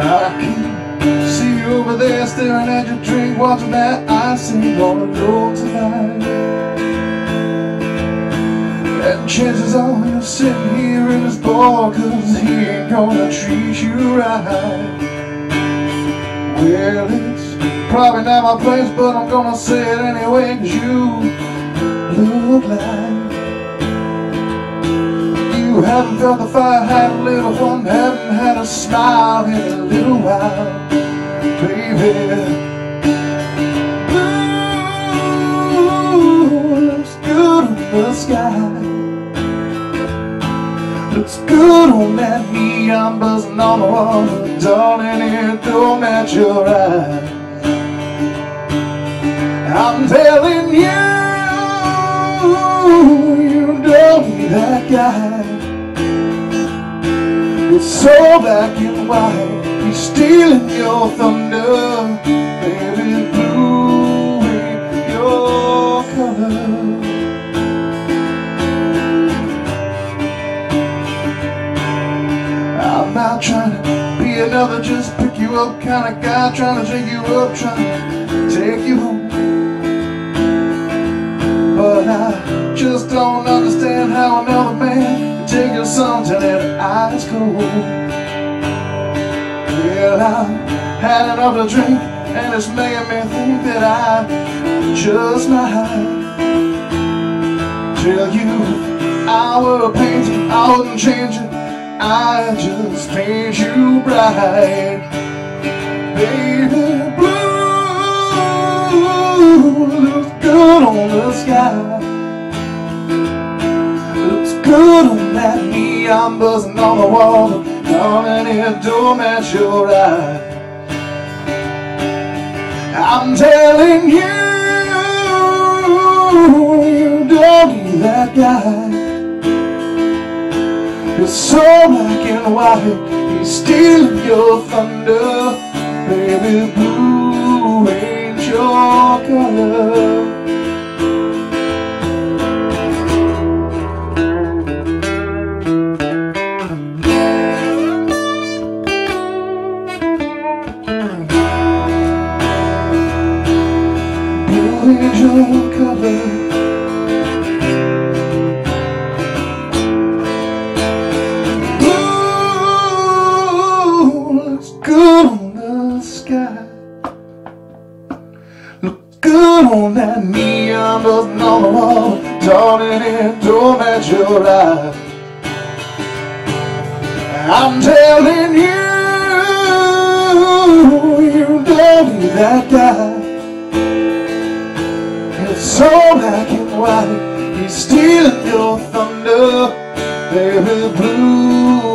I can see you over there staring at your drink, watching that ice and you're gonna go tonight. And chances are you're sitting here in this bar, cause he ain't gonna treat you right. Well, it's probably not my place, but I'm gonna say it anyway, cause you look like haven't felt the fire, had a little fun Haven't had a smile in a little while Baby. The sky. Looks good on that neon buzzing on the wall Darling, it don't match your eyes. I'm telling you, you don't need that guy It's so black and white He's stealing your thunder. Baby, blue your color. I'm not trying to be another just pick you up kind of guy Trying to take you up, trying to take you home Well, I've had enough to drink and it's making me think that I just might Tell you I were paint painting, I wouldn't change it. I just paint you bright Baby. Blue Looks good on the sky On that neon buzzing on the wall Darling, it don't match your eye I'm telling you You don't need that guy. It's so black and white He's stealing your thunder. Baby blue ain't Blue ain't your color good on the sky Look good on that neon buzzing on the wall Darling, it don't match your eye I'm telling you You don't need that guy so black and white. He's stealing your thunder Baby blue